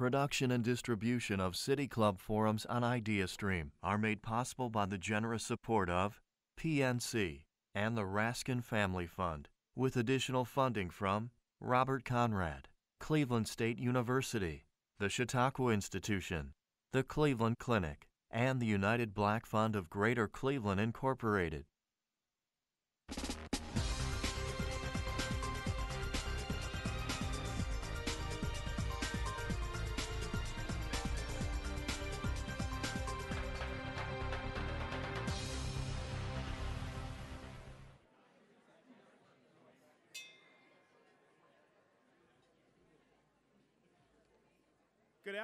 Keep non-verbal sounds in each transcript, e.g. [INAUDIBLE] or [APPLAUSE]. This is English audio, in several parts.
Production and distribution of City Club forums on IdeaStream are made possible by the generous support of PNC and the Raskin Family Fund, with additional funding from Robert Conrad, Cleveland State University, the Chautauqua Institution, the Cleveland Clinic, and the United Black Fund of Greater Cleveland Incorporated.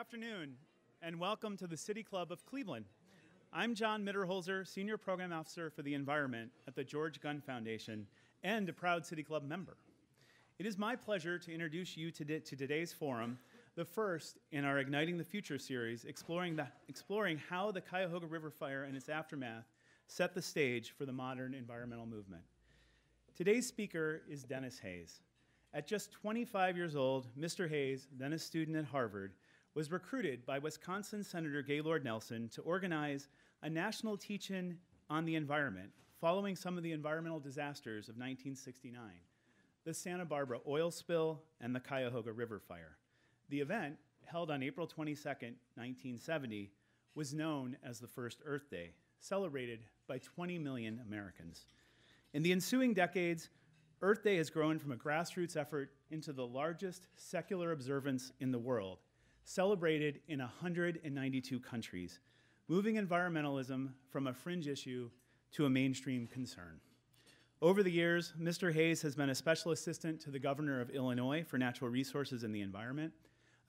Afternoon, and welcome to the City Club of Cleveland. I'm John Mitterholzer, Senior Program Officer for the Environment at the George Gund Foundation and a proud City Club member. It is my pleasure to introduce you to, to today's forum, the first in our Igniting the Future series, exploring, the, exploring how the Cuyahoga River fire and its aftermath set the stage for the modern environmental movement. Today's speaker is Denis Hayes. At just 25 years old, Mr. Hayes, then a student at Harvard, was recruited by Wisconsin Senator Gaylord Nelson to organize a national teach-in on the environment following some of the environmental disasters of 1969, the Santa Barbara oil spill and the Cuyahoga River fire. The event, held on April 22, 1970, was known as the first Earth Day, celebrated by 20 million Americans. In the ensuing decades, Earth Day has grown from a grassroots effort into the largest secular observance in the world celebrated in 192 countries, moving environmentalism from a fringe issue to a mainstream concern. Over the years, Mr. Hayes has been a special assistant to the governor of Illinois for natural resources and the environment,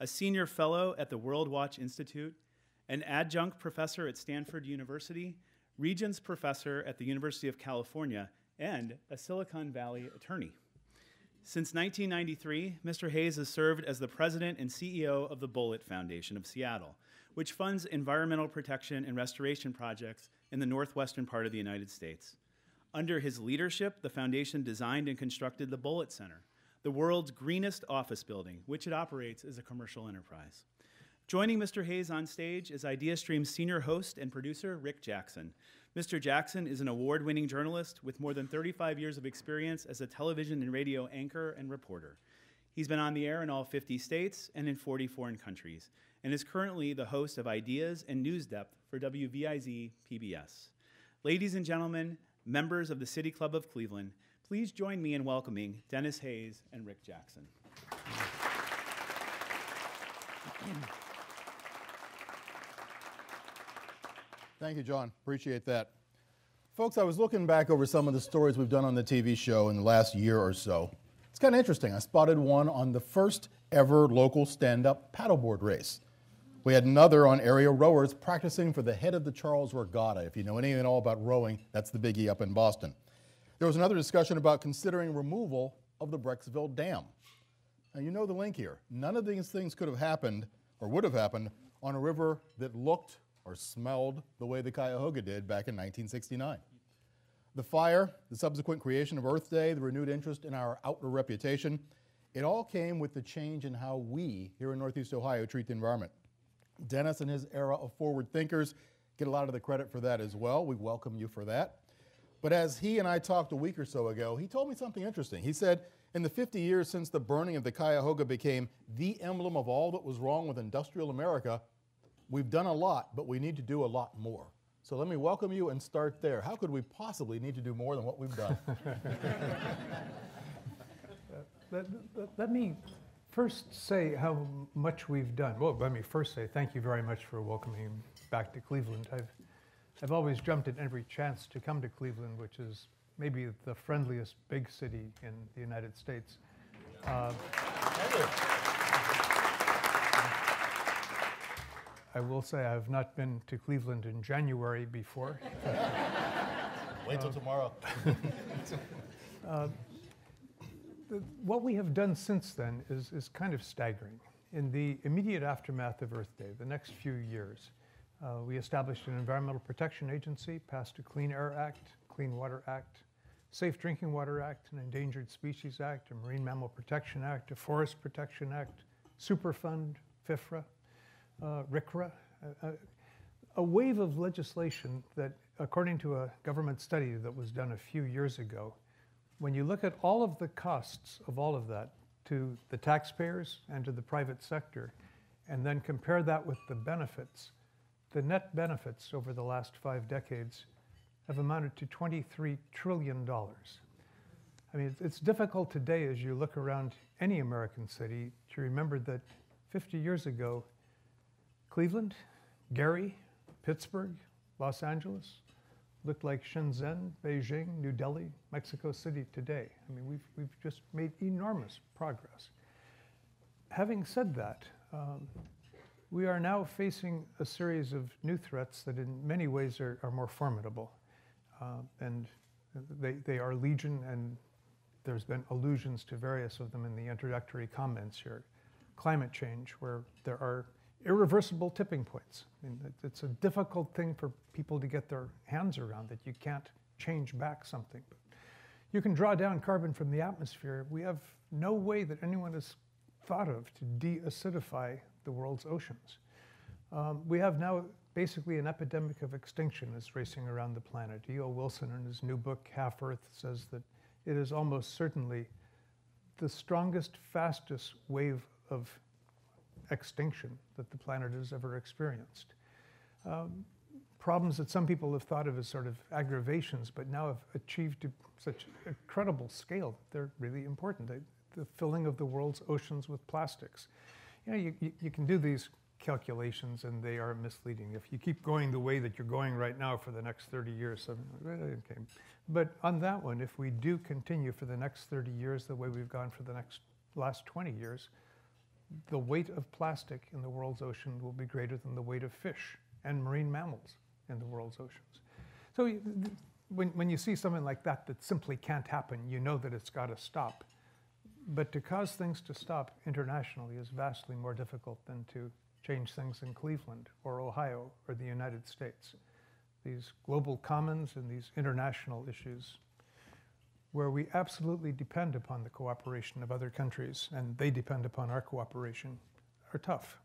a senior fellow at the Worldwatch Institute, an adjunct professor at Stanford University, Regents Professor at the University of California, and a Silicon Valley attorney. Since 1993, Mr. Hayes has served as the president and CEO of the Bullitt Foundation of Seattle, which funds environmental protection and restoration projects in the northwestern part of the United States. Under his leadership, the foundation designed and constructed the Bullitt Center, the world's greenest office building, which it operates as a commercial enterprise. Joining Mr. Hayes on stage is IdeaStream's senior host and producer, Rick Jackson, Mr. Jackson is an award winning journalist with more than 35 years of experience as a television and radio anchor and reporter. He's been on the air in all 50 states and in 40 foreign countries, and is currently the host of Ideas and News Depth for WVIZ PBS. Ladies and gentlemen, members of the City Club of Cleveland, please join me in welcoming Denis Hayes and Rick Jackson. [CLEARS THROAT] Thank you, John. Appreciate that. Folks, I was looking back over some of the stories we've done on the TV show in the last year or so. It's kind of interesting. I spotted one on the first ever local stand up paddleboard race. We had another on area rowers practicing for the head of the Charles Regatta. If you know anything at all about rowing, that's the biggie up in Boston. There was another discussion about considering removal of the Brecksville Dam. Now, you know the link here. None of these things could have happened or would have happened on a river that looked or smelled the way the Cuyahoga did back in 1969. The fire, the subsequent creation of Earth Day, the renewed interest in our outdoor reputation, it all came with the change in how we here in Northeast Ohio treat the environment. Denis and his era of forward thinkers get a lot of the credit for that as well. We welcome you for that. But as he and I talked a week or so ago, he told me something interesting. He said, in the 50 years since the burning of the Cuyahoga became the emblem of all that was wrong with industrial America, We've done a lot, but we need to do a lot more. So let me welcome you and start there. How could we possibly need to do more than what we've done? [LAUGHS] let, let, let, me first say how much we've done. Well, let me first say thank you very much for welcoming me back to Cleveland. I've, I've always jumped at every chance to come to Cleveland, which is maybe the friendliest big city in the United States. Uh, I will say I have not been to Cleveland in January before. [LAUGHS] Wait till tomorrow. [LAUGHS] uh, the, what we have done since then is, is kind of staggering. In the immediate aftermath of Earth Day, the next few years, uh, we established an Environmental Protection Agency, passed a Clean Air Act, Clean Water Act, Safe Drinking Water Act, an Endangered Species Act, a Marine Mammal Protection Act, a Forest Protection Act, Superfund, FIFRA, uh, Uh, RCRA, a, a wave of legislation that, according to a government study that was done a few years ago, when you look at all of the costs of all of that to the taxpayers and to the private sector, and then compare that with the benefits, the net benefits over the last five decades have amounted to $23 trillion. I mean, it's difficult today as you look around any American city to remember that 50 years ago, Cleveland, Gary, Pittsburgh, Los Angeles looked like Shenzhen, Beijing, New Delhi, Mexico City today. I mean, we've, we've just made enormous progress. Having said that, um, we are now facing a series of new threats that in many ways are, are more formidable. Uh, and they, they are legion, and there's been allusions to various of them in the introductory comments here. Climate change, where there are irreversible tipping points. I mean, it's a difficult thing for people to get their hands around that you can't change back something. But you can draw down carbon from the atmosphere. We have no way that anyone has thought of to de-acidify the world's oceans. Um, we have now basically an epidemic of extinction is racing around the planet. E.O. Wilson, in his new book, Half Earth, says that it is almost certainly the strongest, fastest wave of extinction that the planet has ever experienced. Um, problems that some people have thought of as sort of aggravations, but now have achieved to such incredible scale that they're really important. They, the filling of the world's oceans with plastics. You know, you, you, you can do these calculations and they are misleading. If you keep going the way that you're going right now for the next 30 years, so, okay. But on that one, if we do continue for the next 30 years the way we've gone for the next last 20 years, the weight of plastic in the world's ocean will be greater than the weight of fish and marine mammals in the world's oceans. So when, when you see something like that that simply can't happen, you know that it's got to stop. But to cause things to stop internationally is vastly more difficult than to change things in Cleveland or Ohio or the United States. These global commons and these international issues where we absolutely depend upon the cooperation of other countries and they depend upon our cooperation are tough.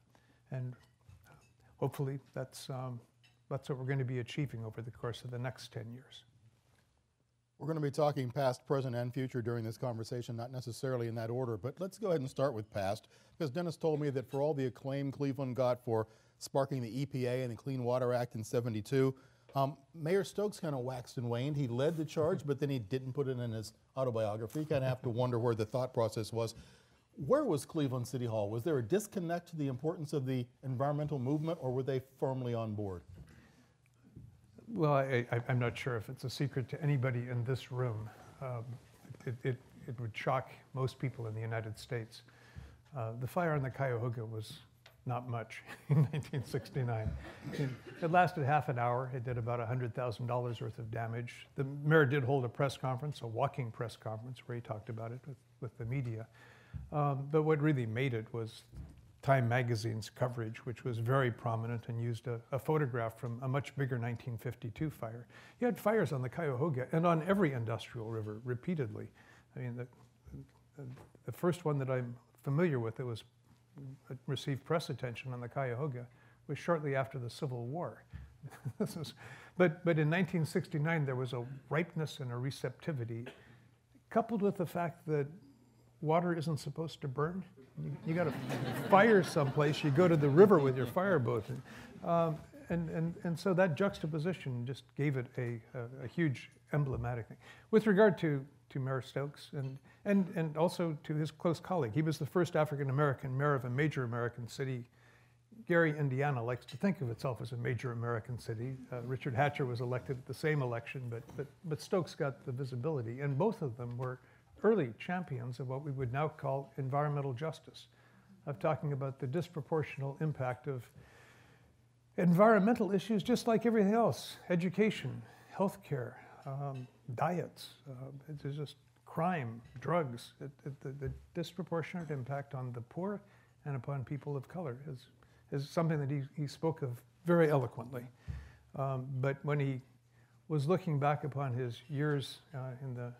And hopefully that's, um, that's what we're going to be achieving over the course of the next 10 years. We're going to be talking past, present, and future during this conversation, not necessarily in that order, but let's go ahead and start with past, because Denis told me that for all the acclaim Cleveland got for sparking the EPA and the Clean Water Act in 72, um, Mayor Stokes kind of waxed and waned. He led the charge, but then he didn't put it in his autobiography. You kind of have to wonder where the thought process was. Where was Cleveland City Hall? Was there a disconnect to the importance of the environmental movement, or were they firmly on board? Well, I, am not sure if it's a secret to anybody in this room. Um, it, it, it, would shock most people in the United States. Uh, the fire on the Cuyahoga was not much [LAUGHS] in 1969. It lasted half an hour. It did about $100,000 worth of damage. The mayor did hold a press conference, a walking press conference, where he talked about it with, with the media. Um, but what really made it was Time magazine's coverage, which was very prominent and used a, a, photograph from a much bigger 1952 fire. You had fires on the Cuyahoga and on every industrial river repeatedly. I mean, the, the, first one that I'm familiar with that was received press attention on the Cuyahoga was shortly after the Civil War. [LAUGHS] this is, but, but in 1969, there was a ripeness and a receptivity, coupled with the fact that water isn't supposed to burn. You, you got to [LAUGHS] fire someplace, you go to the river with your fireboat. And, um, and, and, and so that juxtaposition just gave it a, a, a huge emblematic thing. With regard to to Mayor Stokes and, and, and also to his close colleague. He was the first African American mayor of a major American city. Gary, Indiana likes to think of itself as a major American city. Uh, Richard Hatcher was elected at the same election, but, but, but Stokes got the visibility. And both of them were early champions of what we would now call environmental justice, of talking about the disproportional impact of environmental issues just like everything else education, healthcare, um, diets, uh, it's just crime, drugs, it, it, the, the, disproportionate impact on the poor and upon people of color is, is something that he, he spoke of very eloquently. Um, but when he was looking back upon his years uh, in the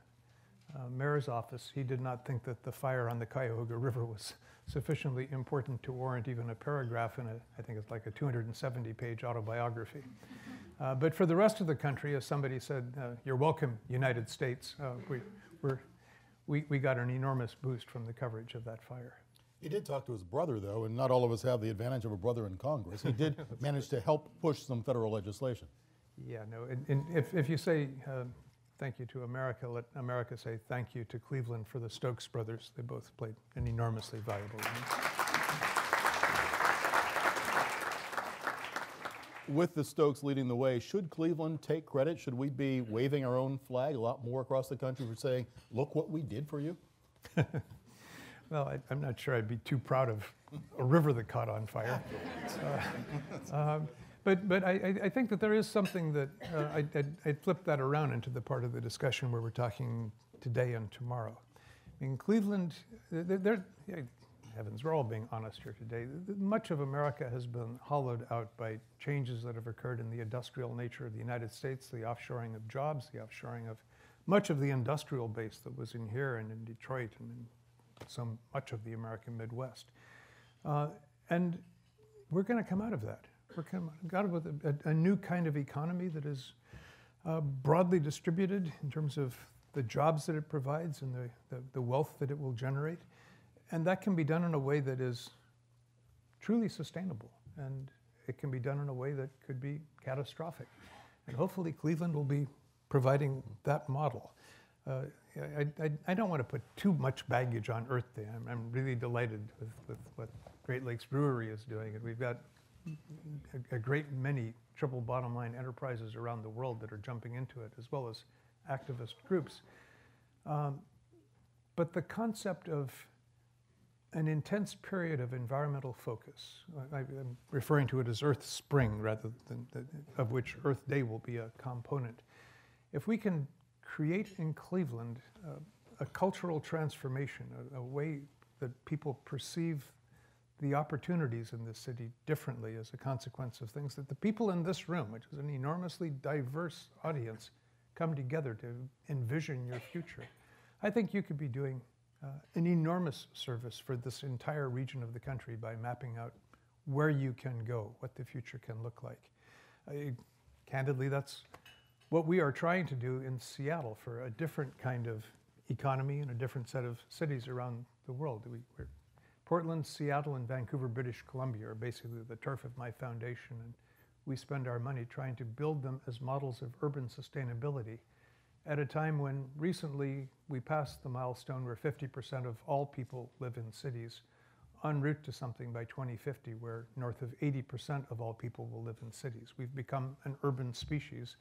uh, mayor's office, he did not think that the fire on the Cuyahoga River was sufficiently important to warrant even a paragraph in a, I think it's like a 270 page autobiography. Uh, but for the rest of the country, as somebody said, uh, you're welcome, United States. Uh, we, we, we got an enormous boost from the coverage of that fire. He did talk to his brother, though, and not all of us have the advantage of a brother in Congress. He did [LAUGHS] manage to help push some federal legislation. Yeah, no, and, and if, if you say uh, thank you to America, let America say thank you to Cleveland for the Stokes brothers. They both played an enormously valuable role. With the Stokes leading the way, should Cleveland take credit? Should we be waving our own flag a lot more across the country for saying, look what we did for you? [LAUGHS] well, I, am not sure I'd be too proud of a river that caught on fire. Uh, um, but but I, I, think that there is something that uh, I, I, that around into the part of the discussion where we're talking today and tomorrow. I mean, Cleveland, there, heavens, we're all being honest here today. Much of America has been hollowed out by changes that have occurred in the industrial nature of the United States, the offshoring of jobs, the offshoring of much of the industrial base that was in here and in Detroit and in so much of the American Midwest. Uh, and we're going to come out of that. We're coming out with a, a, a new kind of economy that is uh, broadly distributed in terms of the jobs that it provides and the, the, the wealth that it will generate. And that can be done in a way that is truly sustainable. And it can be done in a way that could be catastrophic. And hopefully, Cleveland will be providing that model. Uh, I, I, I, don't want to put too much baggage on Earth Day. I'm, I'm really delighted with, with, what Great Lakes Brewery is doing. And we've got a, a, great many triple bottom line enterprises around the world that are jumping into it, as well as activist groups. Um, but the concept of an intense period of environmental focus. I, am referring to it as Earth Spring rather than the, of which Earth Day will be a component. If we can create in Cleveland uh, a cultural transformation, a, a, way that people perceive the opportunities in this city differently as a consequence of things, that the people in this room, which is an enormously diverse audience, come together to envision your future. I think you could be doing uh, an enormous service for this entire region of the country by mapping out where you can go, what the future can look like. Uh, candidly, that's what we are trying to do in Seattle for a different kind of economy and a different set of cities around the world. We, Portland, Seattle, and Vancouver, British Columbia are basically the turf of my foundation, and we spend our money trying to build them as models of urban sustainability at a time when recently we passed the milestone where 50% of all people live in cities, en route to something by 2050 where north of 80% of all people will live in cities. We've become an urban species,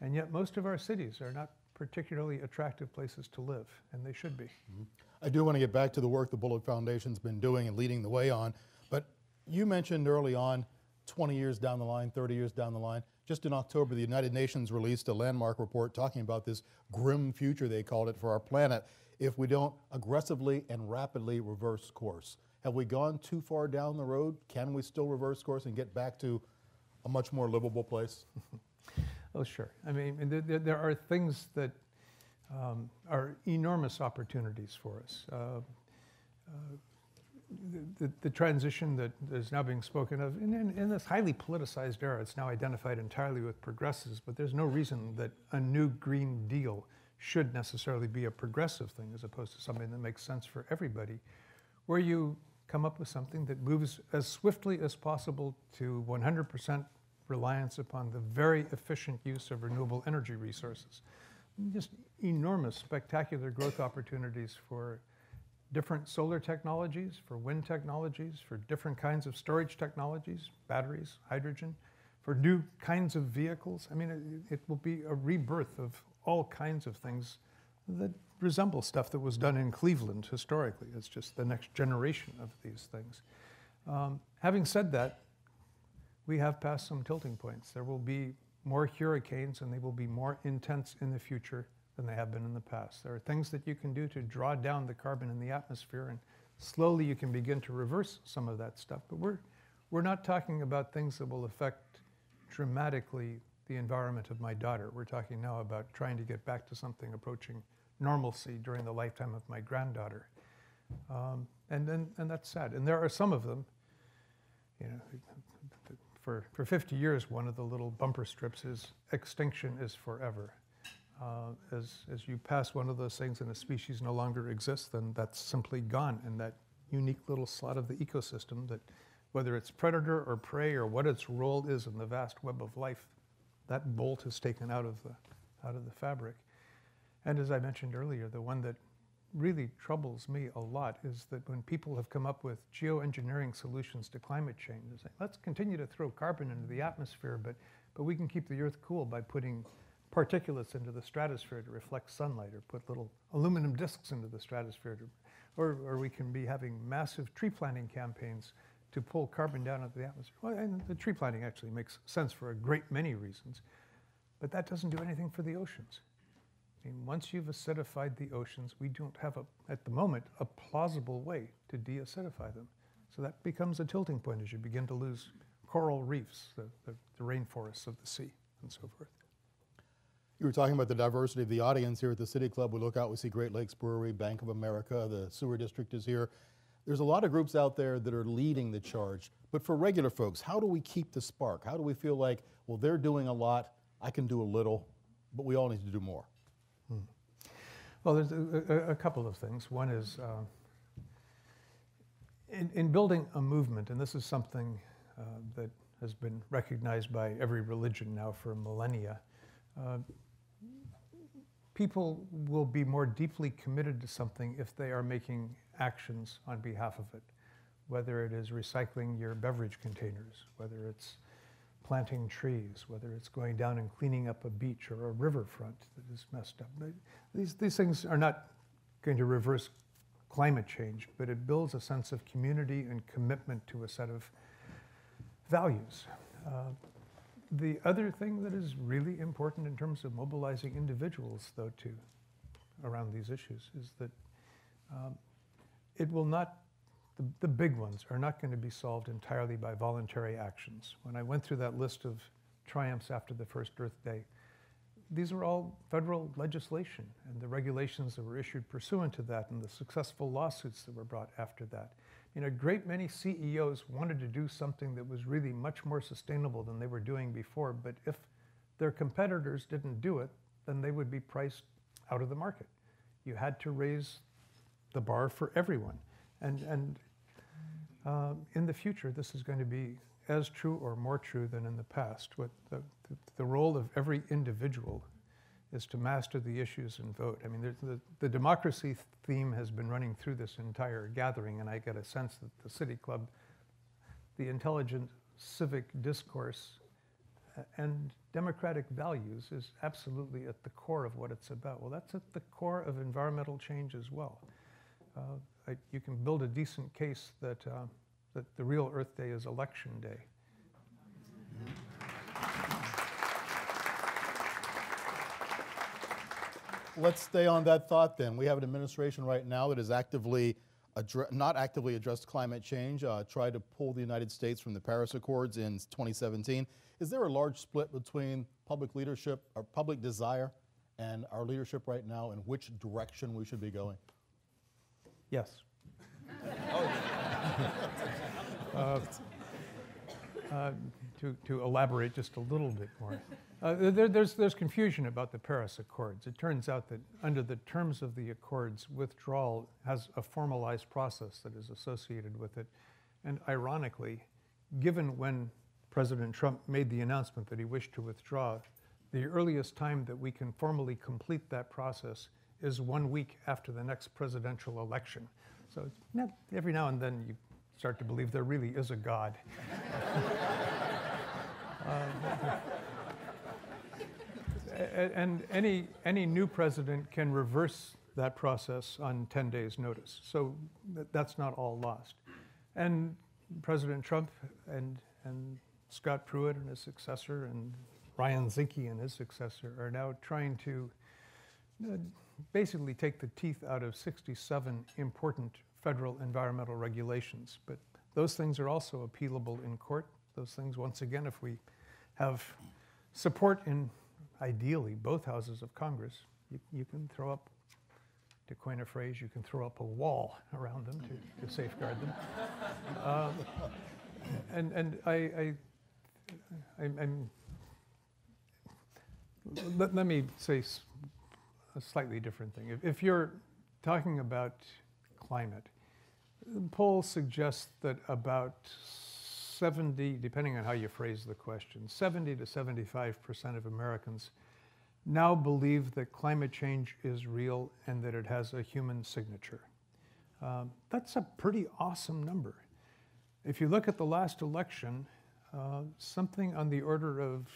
and yet most of our cities are not particularly attractive places to live, and they should be. Mm -hmm. I do want to get back to the work the Bullitt Foundation's been doing and leading the way on, but you mentioned early on 20 years down the line, 30 years down the line, just in October, the United Nations released a landmark report talking about this grim future, they called it, for our planet if we don't aggressively and rapidly reverse course. Have we gone too far down the road? Can we still reverse course and get back to a much more livable place? [LAUGHS] oh, sure. I mean, there, there are things that um, are enormous opportunities for us. Uh, uh, the, the, transition that is now being spoken of in, in, in, this highly politicized era, it's now identified entirely with progressives, but there's no reason that a new Green Deal should necessarily be a progressive thing as opposed to something that makes sense for everybody, where you come up with something that moves as swiftly as possible to 100% reliance upon the very efficient use of renewable energy resources. Just enormous, spectacular growth opportunities for different solar technologies, for wind technologies, for different kinds of storage technologies, batteries, hydrogen, for new kinds of vehicles. I mean, it, it, will be a rebirth of all kinds of things that resemble stuff that was done in Cleveland historically. It's just the next generation of these things. Um, having said that, we have passed some tilting points. There will be more hurricanes and they will be more intense in the future than they have been in the past. There are things that you can do to draw down the carbon in the atmosphere, and slowly you can begin to reverse some of that stuff. But we're, we're not talking about things that will affect dramatically the environment of my daughter. We're talking now about trying to get back to something approaching normalcy during the lifetime of my granddaughter. Um, and, and, and that's sad. And there are some of them, you know, for, for 50 years, one of the little bumper strips is extinction is forever. Uh, as, as you pass one of those things and a species no longer exists, then that's simply gone. And that unique little slot of the ecosystem that, whether it's predator or prey or what its role is in the vast web of life, that bolt is taken out of the, out of the fabric. And as I mentioned earlier, the one that really troubles me a lot is that when people have come up with geoengineering solutions to climate change, they say, let's continue to throw carbon into the atmosphere, but, but we can keep the earth cool by putting particulates into the stratosphere to reflect sunlight or put little aluminum discs into the stratosphere to, or, or we can be having massive tree planting campaigns to pull carbon down into the atmosphere. Well, and the tree planting actually makes sense for a great many reasons, but that doesn't do anything for the oceans. I mean, once you've acidified the oceans, we don't have, a, at the moment, a plausible way to deacidify them. So that becomes a tilting point as you begin to lose coral reefs, the, the, the rainforests of the sea, and so forth. You were talking about the diversity of the audience here at the City Club. We look out, we see Great Lakes Brewery, Bank of America, the sewer district is here. There's a lot of groups out there that are leading the charge. But for regular folks, how do we keep the spark? How do we feel like, well, they're doing a lot, I can do a little, but we all need to do more? Hmm. Well, there's a, a, a, couple of things. One is uh, in, in, building a movement, and this is something uh, that has been recognized by every religion now for millennia. Uh, people will be more deeply committed to something if they are making actions on behalf of it, whether it is recycling your beverage containers, whether it's planting trees, whether it's going down and cleaning up a beach or a riverfront that is messed up. These, these things are not going to reverse climate change, but it builds a sense of community and commitment to a set of values. Uh, the other thing that is really important in terms of mobilizing individuals, though, too, around these issues is that um, it will not, the, the big ones are not going to be solved entirely by voluntary actions. When I went through that list of triumphs after the first Earth Day, these are all federal legislation and the regulations that were issued pursuant to that and the successful lawsuits that were brought after that. You know, a great many CEOs wanted to do something that was really much more sustainable than they were doing before, but if their competitors didn't do it, then they would be priced out of the market. You had to raise the bar for everyone. And, and uh, in the future, this is going to be as true or more true than in the past. What the, the role of every individual is to master the issues and vote. I mean, the, the democracy theme has been running through this entire gathering, and I get a sense that the City Club, the intelligent civic discourse, and democratic values is absolutely at the core of what it's about. Well, that's at the core of environmental change as well. Uh, I, you can build a decent case that, uh, that the real Earth Day is election day. Let's stay on that thought then. We have an administration right now that is actively, not actively addressed climate change, uh, tried to pull the United States from the Paris Accords in 2017. Is there a large split between public leadership or public desire and our leadership right now and which direction we should be going? Yes. [LAUGHS] uh, uh, to, to elaborate just a little bit more. [LAUGHS] Uh, there, there's, there's confusion about the Paris Accords. It turns out that under the terms of the Accords, withdrawal has a formalized process that is associated with it. And ironically, given when President Trump made the announcement that he wished to withdraw, the earliest time that we can formally complete that process is one week after the next presidential election. So every now and then you start to believe there really is a God. [LAUGHS] [LAUGHS] uh, and any, any new president can reverse that process on 10 days' notice. So that's not all lost. And President Trump and, and Scott Pruitt and his successor and Ryan Zinke and his successor are now trying to uh, basically take the teeth out of 67 important federal environmental regulations. But those things are also appealable in court. Those things, once again, if we have support in ideally both houses of Congress, you, you can throw up To coin a phrase, you can throw up a wall around them to, to safeguard them. Um, [LAUGHS] and and I, I, am let, let, me say a slightly different thing. If, if you're talking about climate, polls suggest that about 70, depending on how you phrase the question, 70 to 75 percent of Americans now believe that climate change is real and that it has a human signature. Um, that's a pretty awesome number. If you look at the last election, uh, something on the order of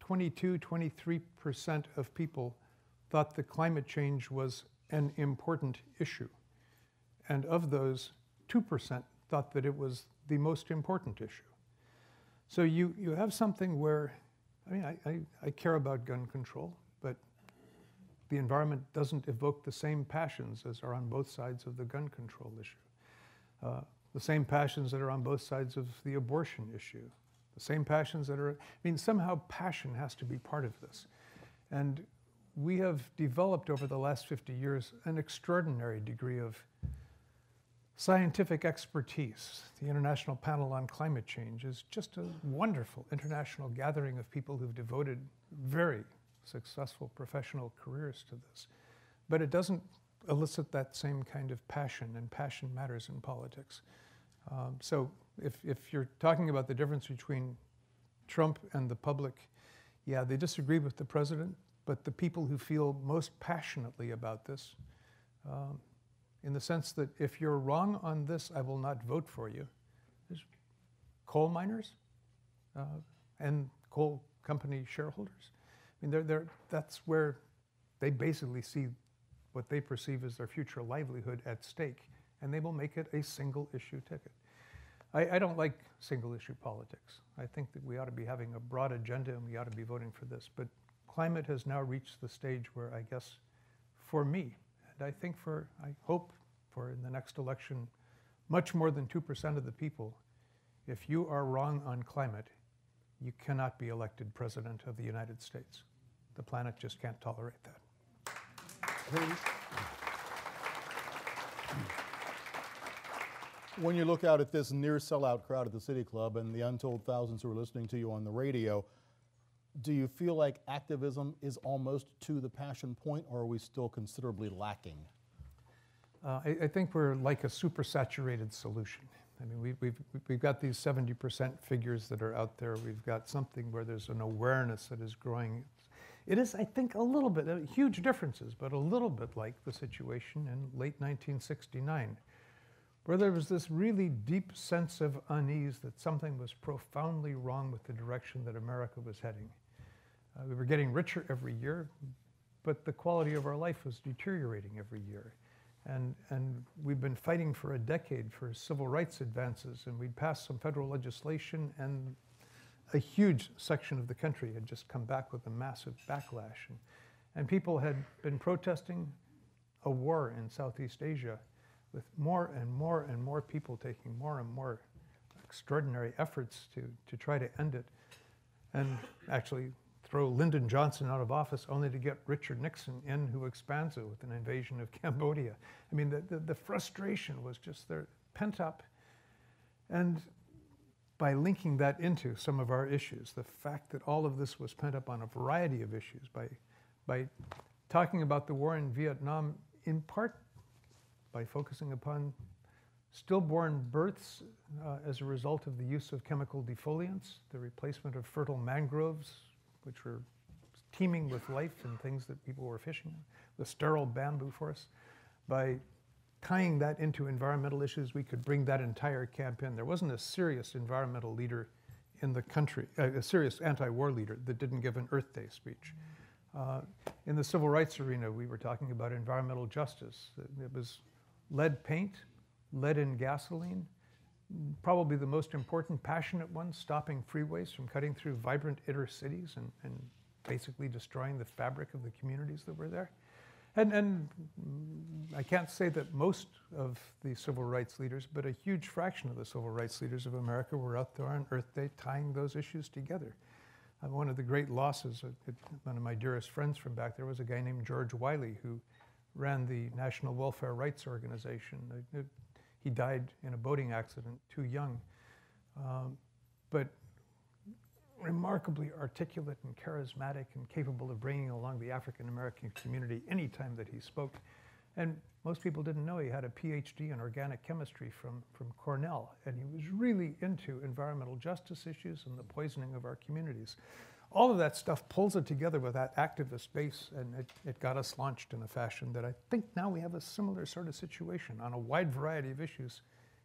22, 23% of people thought that climate change was an important issue. And of those, 2% thought that it was the most important issue. So you, you have something where, I mean, I, I, I care about gun control, but the environment doesn't evoke the same passions as are on both sides of the gun control issue. Uh, the same passions that are on both sides of the abortion issue, the same passions that are, I mean, somehow passion has to be part of this. And we have developed over the last 50 years an extraordinary degree of scientific expertise. The International Panel on Climate Change is just a wonderful international gathering of people who've devoted very successful professional careers to this. But it doesn't elicit that same kind of passion, and passion matters in politics. Um, so if, if you're talking about the difference between Trump and the public, yeah, they disagree with the president, but the people who feel most passionately about this, um, in the sense that if you're wrong on this, I will not vote for you, there's coal miners uh, and coal company shareholders. I mean, they're, they're, that's where they basically see what they perceive as their future livelihood at stake and they will make it a single issue ticket. I, I, don't like single issue politics. I think that we ought to be having a broad agenda and we ought to be voting for this. But climate has now reached the stage where I guess for me, and I think for, I hope for in the next election, much more than 2% of the people, if you are wrong on climate, you cannot be elected president of the United States. The planet just can't tolerate that. When you look out at this near sellout crowd at the City Club and the untold thousands who are listening to you on the radio, do you feel like activism is almost to the passion point, or are we still considerably lacking? Uh, I, I, think we're like a supersaturated solution. I mean, we, we've, we've got these 70% figures that are out there. We've got something where there's an awareness that is growing. It is, I think, a little bit, uh, huge differences, but a little bit like the situation in late 1969 where there was this really deep sense of unease that something was profoundly wrong with the direction that America was heading. Uh, we were getting richer every year, but the quality of our life was deteriorating every year. And, and we've been fighting for a decade for civil rights advances, and we'd passed some federal legislation, and a huge section of the country had just come back with a massive backlash. And, and people had been protesting a war in Southeast Asia with more and more and more people taking more and more extraordinary efforts to, to try to end it, and actually throw Lyndon Johnson out of office only to get Richard Nixon in, who expands it with an invasion of [LAUGHS] Cambodia. I mean, the, the, the frustration was just there, pent up. And by linking that into some of our issues, the fact that all of this was pent up on a variety of issues, by, by talking about the war in Vietnam, in part by focusing upon stillborn births uh, as a result of the use of chemical defoliants, the replacement of fertile mangroves, which were teeming with life and things that people were fishing, the sterile bamboo forests. By tying that into environmental issues, we could bring that entire camp in. There wasn't a serious environmental leader in the country, uh, a serious anti-war leader that didn't give an Earth Day speech. Uh, in the civil rights arena, we were talking about environmental justice. It was lead paint, lead in gasoline, probably the most important, passionate one, stopping freeways from cutting through vibrant inner cities and, and basically destroying the fabric of the communities that were there. And, and, I can't say that most of the civil rights leaders, but a huge fraction of the civil rights leaders of America were out there on Earth Day tying those issues together. Uh, one of the great losses, uh, one of my dearest friends from back there was a guy named George Wiley who ran the National Welfare Rights Organization. He died in a boating accident, too young. Um, but remarkably articulate and charismatic and capable of bringing along the African American community anytime that he spoke. And most people didn't know he had a PhD in organic chemistry from, from Cornell, and he was really into environmental justice issues and the poisoning of our communities. All of that stuff pulls it together with that activist base, and it, it got us launched in a fashion that I think now we have a similar sort of situation on a wide variety of issues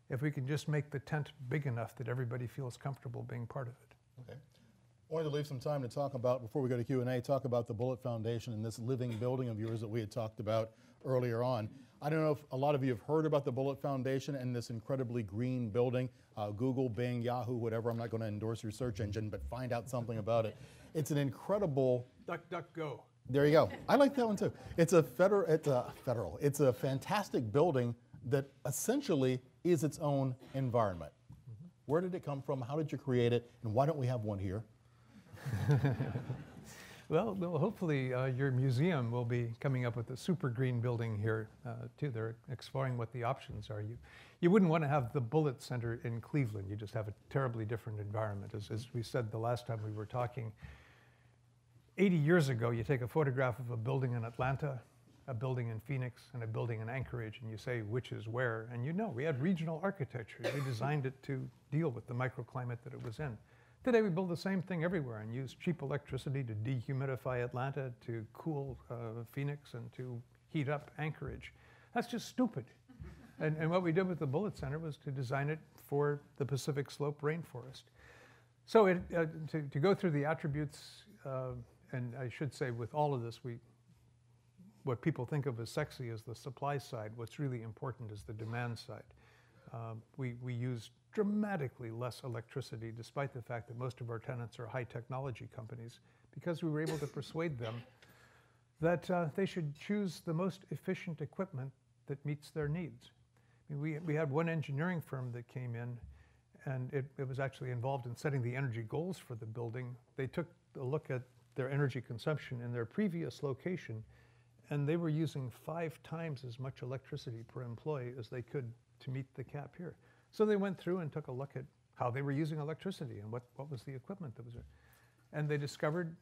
if we can just make the tent big enough that everybody feels comfortable being part of it. Okay. I wanted to leave some time to talk about, before we go to Q&A, talk about the Bullitt Foundation and this living building of yours that we had talked about earlier on. I don't know if a lot of you have heard about the Bullitt Foundation and this incredibly green building. Uh, Google, Bing, Yahoo, whatever. I'm not going to endorse your search engine, but find out something about it. It's an incredible. Duck, duck, go. There you go. I like that one too. It's a federal. It's a federal. It's a fantastic building that essentially is its own environment. Mm-hmm. Where did it come from? How did you create it? And why don't we have one here? [LAUGHS] well, well, hopefully uh, your museum will be coming up with a super green building here uh, too. They're exploring what the options are. You, you wouldn't want to have the Bullitt Center in Cleveland. You just have a terribly different environment. As, as we said the last time we were talking, 80 years ago, you take a photograph of a building in Atlanta, a building in Phoenix, and a building in Anchorage, and you say which is where, and you know we had regional architecture. We designed it to deal with the microclimate that it was in. Today we build the same thing everywhere and use cheap electricity to dehumidify Atlanta, to cool uh, Phoenix, and to heat up Anchorage. That's just stupid. [LAUGHS] and, and what we did with the Bullitt Center was to design it for the Pacific Slope rainforest. So it, uh, to, to, go through the attributes, uh, and I should say with all of this, we, what people think of as sexy is the supply side. What's really important is the demand side. Um, we, we use dramatically less electricity, despite the fact that most of our tenants are high technology companies, because we were able to persuade them that uh, they should choose the most efficient equipment that meets their needs. I mean, we, we had one engineering firm that came in, and it, it was actually involved in setting the energy goals for the building. They took a look at their energy consumption in their previous location, and they were using five times as much electricity per employee as they could to meet the cap here. So they went through and took a look at how they were using electricity and what, what was the equipment that was there. And they discovered,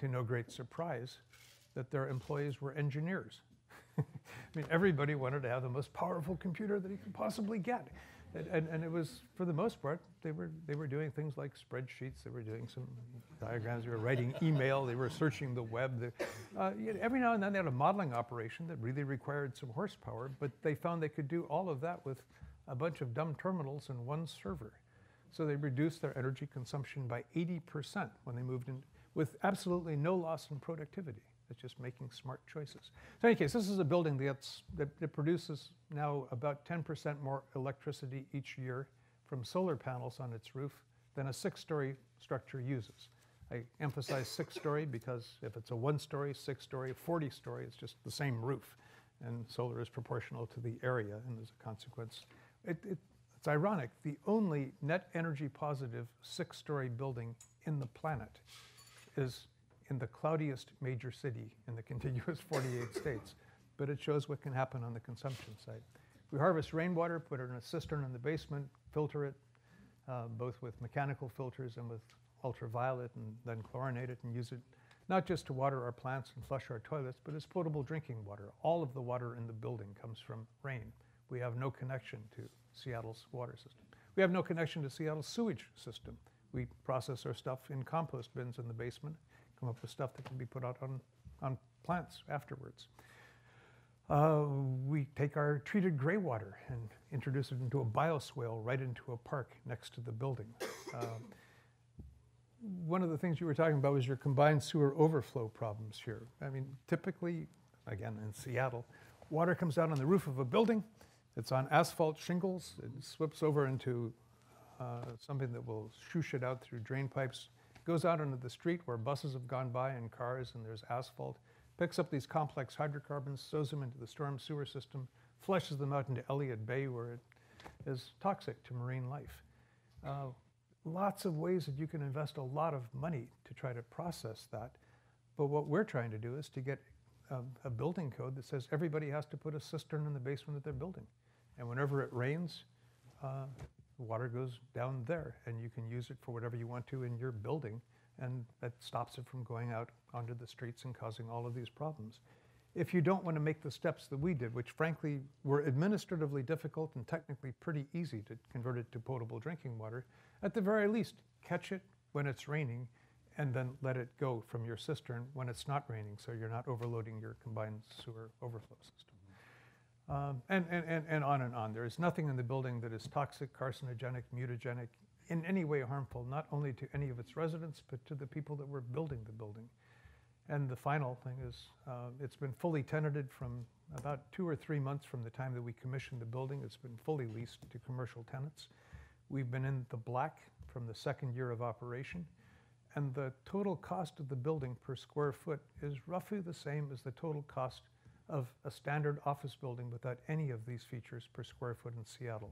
to no great surprise, that their employees were engineers. [LAUGHS] I mean, everybody wanted to have the most powerful computer that he could possibly get. And, and, and, it was, for the most part, they were, they were doing things like spreadsheets, they were doing some diagrams, they were writing [LAUGHS] email, they were searching the web. They, uh, every now and then they had a modeling operation that really required some horsepower, but they found they could do all of that with a bunch of dumb terminals and one server. So they reduced their energy consumption by 80% when they moved in with absolutely no loss in productivity. It's just making smart choices. So in any case, this is a building that's, that, that produces now about 10% more electricity each year from solar panels on its roof than a six-story structure uses. I emphasize six-story because if it's a one-story, six-story, 40-story, it's just the same roof. And solar is proportional to the area, and as a consequence, it, it, it's ironic. The only net energy positive six-story building in the planet is in the cloudiest major city in the contiguous 48 states, but it shows what can happen on the consumption side. We harvest rainwater, put it in a cistern in the basement, filter it, uh, both with mechanical filters and with ultraviolet, and then chlorinate it and use it not just to water our plants and flush our toilets, but as potable drinking water. All of the water in the building comes from rain. We have no connection to Seattle's water system. We have no connection to Seattle's sewage system. We process our stuff in compost bins in the basement come up with stuff that can be put out on, on plants afterwards. Uh, we take our treated gray water and introduce it into a bioswale right into a park next to the building. [COUGHS] Uh, one of the things you were talking about was your combined sewer overflow problems here. I mean, typically, again, in Seattle, water comes out on the roof of a building. It's on asphalt shingles. It slips over into uh, something that will shoosh it out through drain pipes goes out into the street where buses have gone by and cars and there's asphalt, picks up these complex hydrocarbons, sows them into the storm sewer system, flushes them out into Elliott Bay where it is toxic to marine life. Uh, lots of ways that you can invest a lot of money to try to process that. But what we're trying to do is to get a, a building code that says everybody has to put a cistern in the basement of their building. And whenever it rains, uh, water goes down there and you can use it for whatever you want to in your building and that stops it from going out onto the streets and causing all of these problems. If you don't want to make the steps that we did, which frankly were administratively difficult and technically pretty easy to convert it to potable drinking water, at the very least, catch it when it's raining and then let it go from your cistern when it's not raining so you're not overloading your combined sewer overflow system. Um, and, and, and, and on and on. There is nothing in the building that is toxic, carcinogenic, mutagenic, in any way harmful, not only to any of its residents, but to the people that were building the building. And the final thing is, uh, it's been fully tenanted from about two or three months from the time that we commissioned the building. It's been fully leased to commercial tenants. We've been in the black from the second year of operation. And the total cost of the building per square foot is roughly the same as the total cost of a standard office building without any of these features per square foot in Seattle,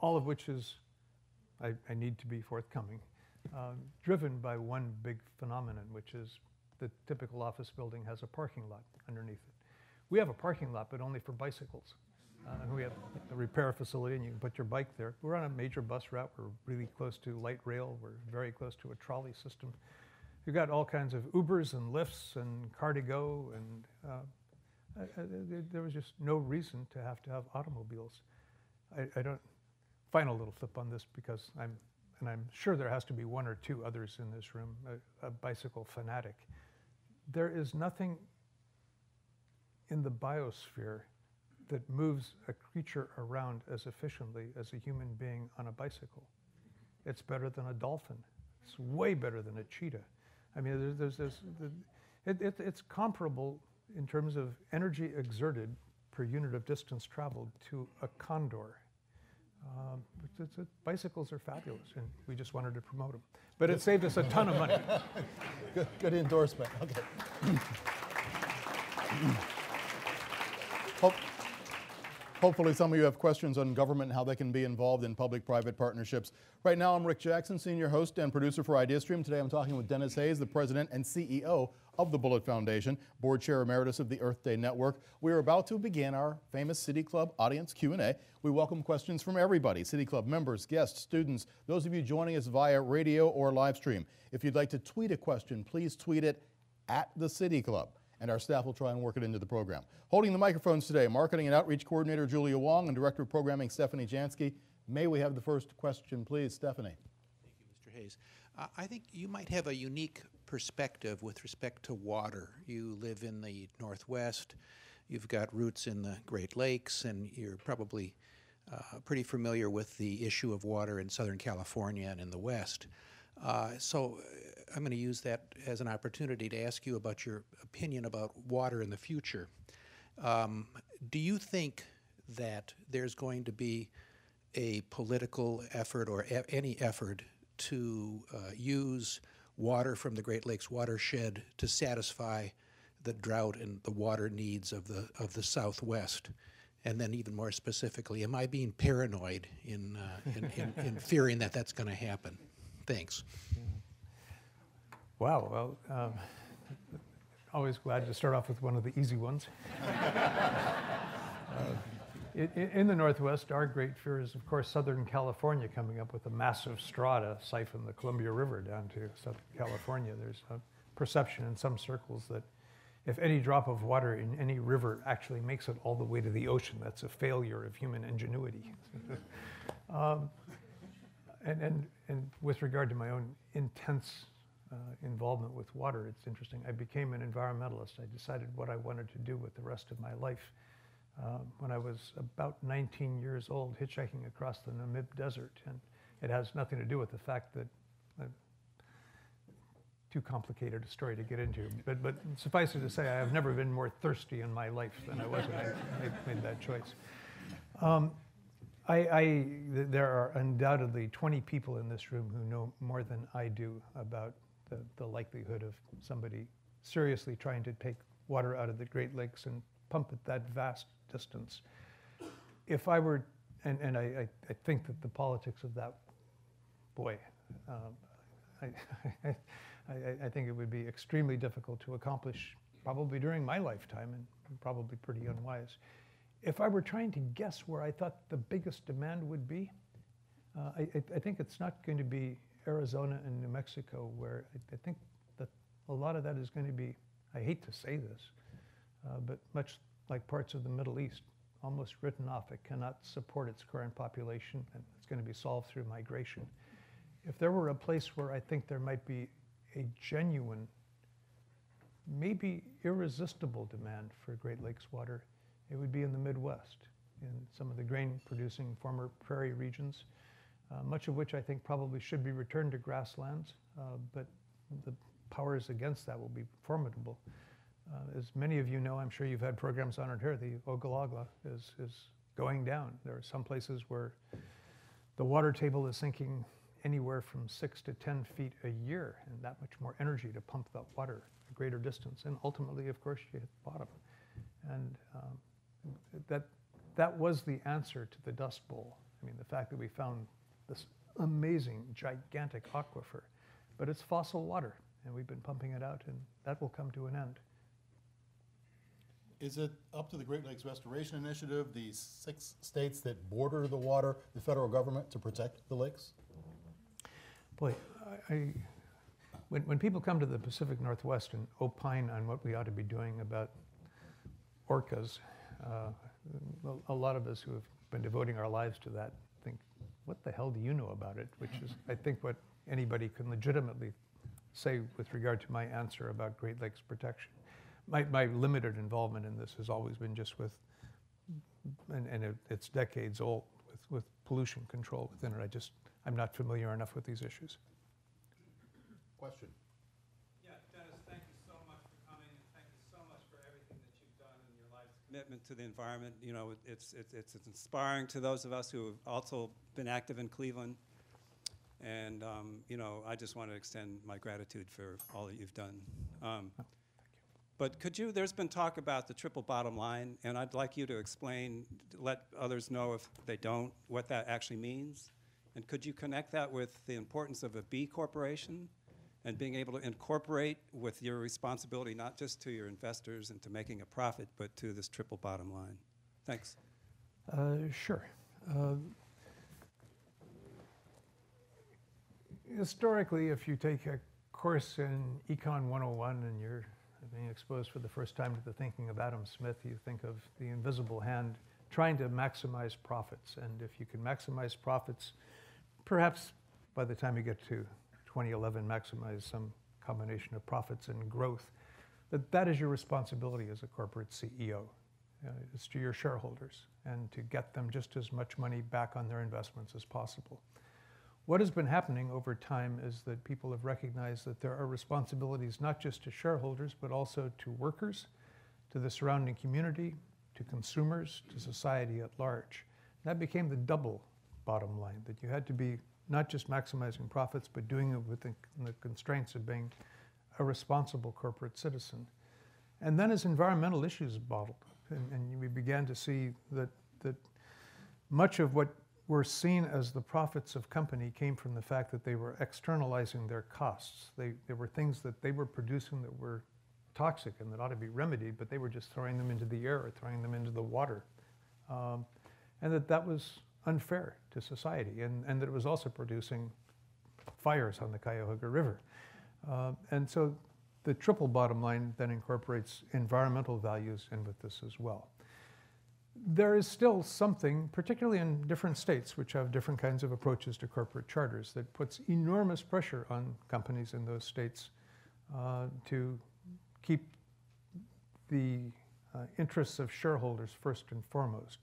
all of which is, I, I need to be forthcoming, uh, driven by one big phenomenon, which is the typical office building has a parking lot underneath it. We have a parking lot, but only for bicycles. Uh, and we have a repair facility, and you can put your bike there. We're on a major bus route. We're really close to light rail. We're very close to a trolley system. We've got all kinds of Ubers and Lyfts and Car2Go, and uh, I, I, there was just no reason to have to have automobiles. I, I don't. Final little flip on this because I'm, and I'm sure there has to be one or two others in this room, a, a bicycle fanatic. There is nothing in the biosphere that moves a creature around as efficiently as a human being on a bicycle. It's better than a dolphin. It's way better than a cheetah. I mean, there's, there's, there's it, it, it's comparable in terms of energy exerted per unit of distance traveled to a condor. Um, it's, it's, bicycles are fabulous, and we just wanted to promote them. But it saved us a ton of money. [LAUGHS] good, good endorsement. Okay. Hope, hopefully, some of you have questions on government and how they can be involved in public private partnerships. Right now, I'm Rick Jackson, senior host and producer for IdeaStream. Today, I'm talking with Denis Hayes, the president and CEO of the Bullitt Foundation, board chair emeritus of the Earth Day Network. We are about to begin our famous City Club audience Q&A. We welcome questions from everybody, City Club members, guests, students, those of you joining us via radio or live stream. If you'd like to tweet a question, please tweet it at the City Club and our staff will try and work it into the program. Holding the microphones today, Marketing and Outreach Coordinator Julia Wong and Director of Programming Stephanie Jansky. May we have the first question, please, Stephanie? Thank you, Mr. Hayes. Uh, I think you might have a unique perspective with respect to water. You live in the Northwest, you've got roots in the Great Lakes, and you're probably uh, pretty familiar with the issue of water in Southern California and in the West. Uh, so I'm going to use that as an opportunity to ask you about your opinion about water in the future. Um, do you think that there's going to be a political effort or e any effort to uh, use water from the Great Lakes watershed to satisfy the drought and the water needs of the of the Southwest. And then, even more specifically, am I being paranoid in uh, in, in, in, [LAUGHS] fearing that that's going to happen? Thanks. Wow. Well, um, always glad to start off with one of the easy ones. [LAUGHS] uh, in the Northwest, our great fear is, of course, Southern California coming up with a massive straw to siphon the Columbia River down to Southern California. There's a perception in some circles that if any drop of water in any river actually makes it all the way to the ocean, that's a failure of human ingenuity. [LAUGHS] um, and, and, and with regard to my own intense uh, involvement with water, it's interesting. I became an environmentalist. I decided what I wanted to do with the rest of my life uh, when I was about 19 years old, hitchhiking across the Namib Desert. And it has nothing to do with the fact that, uh, too complicated a story to get into. But, but suffice it to say, I have never been more thirsty in my life than I was when I made, that choice. Um, I, I, there are undoubtedly 20 people in this room who know more than I do about the, the likelihood of somebody seriously trying to take water out of the Great Lakes and pump it that vast distance. If I were, and, and I, I, think that the politics of that, boy, um, [LAUGHS] I, I, I, think it would be extremely difficult to accomplish probably during my lifetime and probably pretty unwise. If I were trying to guess where I thought the biggest demand would be, uh, I, I, think it's not going to be Arizona and New Mexico, where I, I, think that a lot of that is going to be, I hate to say this, uh, but much like parts of the Middle East, almost written off. It cannot support its current population, and it's going to be solved through migration. If there were a place where I think there might be a genuine, maybe irresistible demand for Great Lakes water, it would be in the Midwest, in some of the grain producing former prairie regions, uh, much of which I think probably should be returned to grasslands, uh, but the powers against that will be formidable. Uh, as many of you know, I'm sure you've had programs on it here, the Ogallala is, is going down. There are some places where the water table is sinking anywhere from six to 10 feet a year, and that much more energy to pump that water a greater distance. And ultimately, of course, you hit the bottom. And um, that, that was the answer to the Dust Bowl. I mean, the fact that we found this amazing, gigantic aquifer, but it's fossil water, and we've been pumping it out, and that will come to an end. Is it up to the Great Lakes Restoration Initiative, the six states that border the water, the federal government to protect the lakes? Boy, I, when, when people come to the Pacific Northwest and opine on what we ought to be doing about orcas, uh, a lot of us who have been devoting our lives to that what the hell do you know about it? Which is, I think, what anybody can legitimately say with regard to my answer about Great Lakes protection my, my limited involvement in this has always been just with, and, and it, it's decades old, with, with pollution control within it. I just, I'm not familiar enough with these issues. Question. Yeah, Denis, thank you so much for coming, and thank you so much for everything that you've done in your life's commitment to the environment. You know, it's, it's, it's inspiring to those of us who have also been active in Cleveland. And, um, you know, I just want to extend my gratitude for all that you've done. Um, but could you, there's been talk about the triple bottom line, and I'd like you to explain, let others know if they don't, what that actually means. And could you connect that with the importance of a B corporation and being able to incorporate with your responsibility not just to your investors and to making a profit, but to this triple bottom line? Thanks. Uh, sure. Uh, historically, if you take a course in Econ 101 and you're being exposed for the first time to the thinking of Adam Smith, you think of the invisible hand trying to maximize profits. And if you can maximize profits, perhaps by the time you get to 2011, maximize some combination of profits and growth. But that is your responsibility as a corporate CEO. Uh, it's to your shareholders and to get them just as much money back on their investments as possible. What has been happening over time is that people have recognized that there are responsibilities not just to shareholders, but also to workers, to the surrounding community, to consumers, to society at large. That became the double bottom line, that you had to be not just maximizing profits, but doing it within the constraints of being a responsible corporate citizen. And then as environmental issues bottled, and, and we began to see that, that much of what were seen as the profits of company came from the fact that they were externalizing their costs. They, there were things that they were producing that were toxic and that ought to be remedied, but they were just throwing them into the air or throwing them into the water. Um, and that that was unfair to society, and, and that it was also producing fires on the Cuyahoga River. Uh, and so the triple bottom line then incorporates environmental values in with this as well there is still something, particularly in different states, which have different kinds of approaches to corporate charters, that puts enormous pressure on companies in those states uh, to keep the uh, interests of shareholders first and foremost.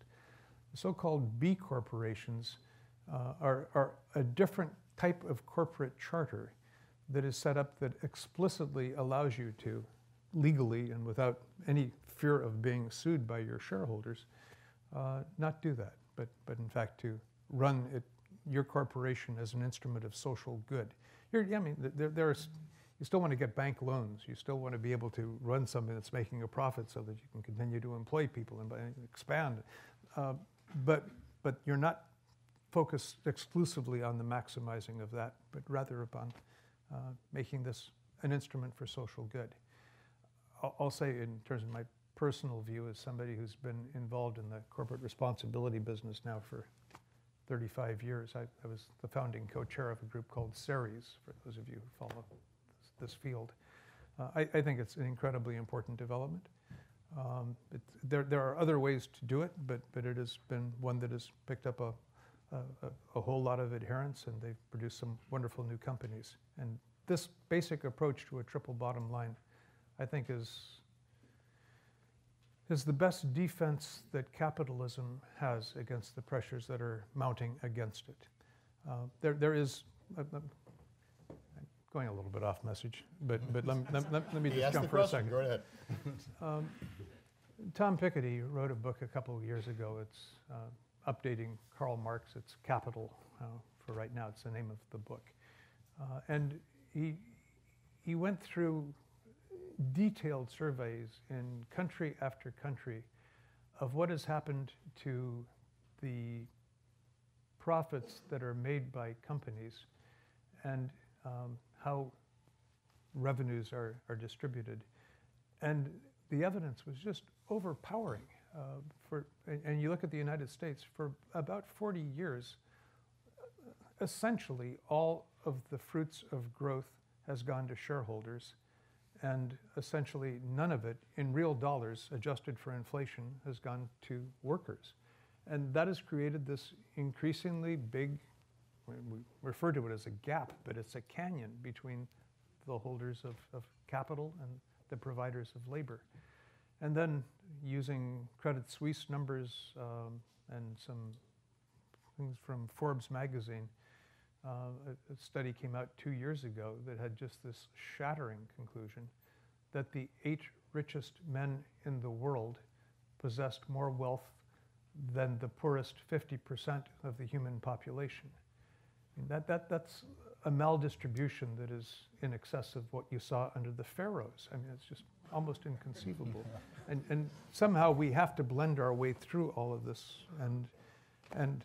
The so called B corporations uh, are, are a different type of corporate charter that is set up that explicitly allows you to legally and without any fear of being sued by your shareholders uh, not do that, but, but in fact to run it, your corporation as an instrument of social good. You're, I mean, there, there's, you still want to get bank loans. You still want to be able to run something that's making a profit so that you can continue to employ people and expand. Uh, but, but you're not focused exclusively on the maximizing of that, but rather upon uh, making this an instrument for social good I'll, I'll say in terms of my personal view as somebody who's been involved in the corporate responsibility business now for 35 years. I, I was the founding co-chair of a group called Ceres, for those of you who follow this, this field. Uh, I, I, think it's an incredibly important development. Um, it, there, there are other ways to do it, but, but it has been one that has picked up a, a, a whole lot of adherence and they've produced some wonderful new companies. And this basic approach to a triple bottom line, I think, is is the best defense that capitalism has against the pressures that are mounting against it. Uh, there, there is, uh, uh, going a little bit off message, but, but let, let, let, let me just jump for question. a second. Go ahead. um, [LAUGHS] Tom Piketty wrote a book a couple of years ago. It's uh, updating Karl Marx. It's Capital uh, for right now. It's the name of the book. Uh, and he, he went through detailed surveys in country after country of what has happened to the profits that are made by companies and um, how revenues are, are distributed. And the evidence was just overpowering. Uh, for, and, and you look at the United States, for about 40 years, essentially all of the fruits of growth has gone to shareholders and essentially none of it in real dollars adjusted for inflation has gone to workers. And that has created this increasingly big, we refer to it as a gap, but it's a canyon between the holders of, of capital and the providers of labor. And then using Credit Suisse numbers um, and some things from Forbes magazine, uh, a, a, study came out two years ago that had just this shattering conclusion that the eight richest men in the world possessed more wealth than the poorest 50% of the human population. That, that, that's a maldistribution that is in excess of what you saw under the pharaohs. I mean, it's just almost inconceivable. and, and somehow we have to blend our way through all of this. And, and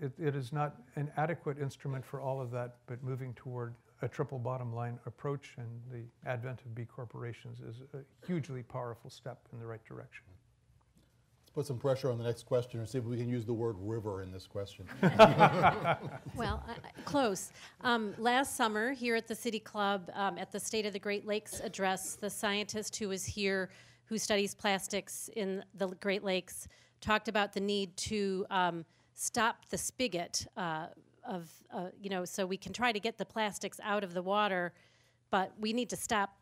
it, it is not an adequate instrument for all of that, but moving toward a triple bottom line approach and the advent of B corporations is a hugely powerful step in the right direction. Let's put some pressure on the next question and see if we can use the word river in this question. [LAUGHS] well, uh, close. Um, last summer, here at the City Club, um, at the State of the Great Lakes address, the scientist who was here who studies plastics in the Great Lakes talked about the need to um, stop the spigot uh, of, uh, you know, so we can try to get the plastics out of the water, but we need to stop